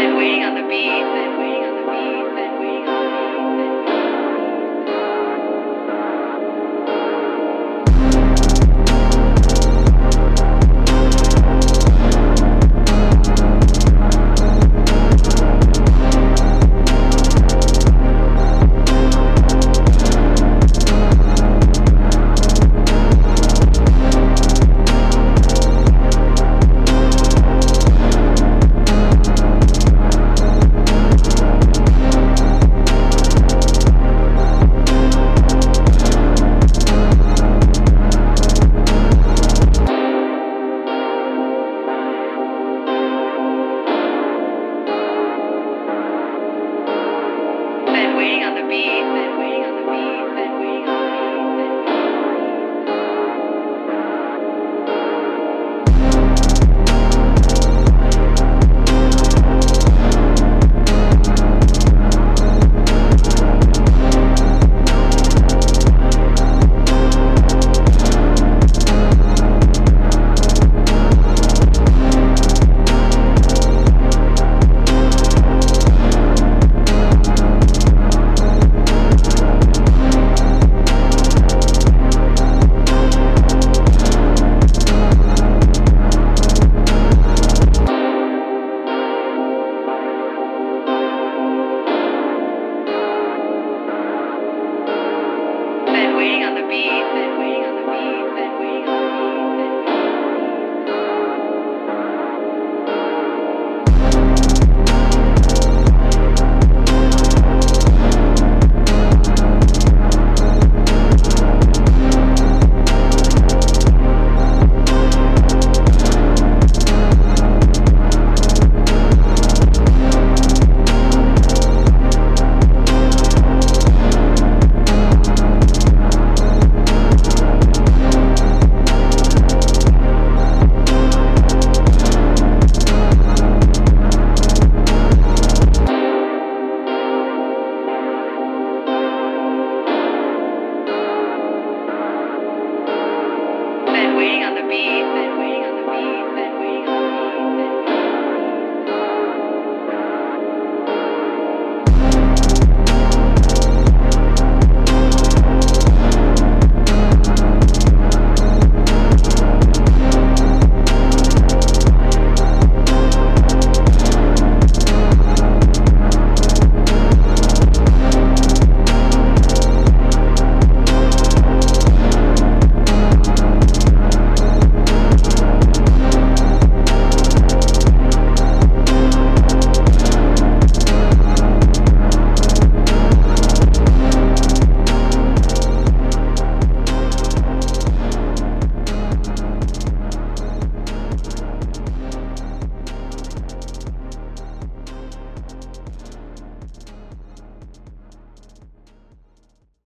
and waiting on the beat.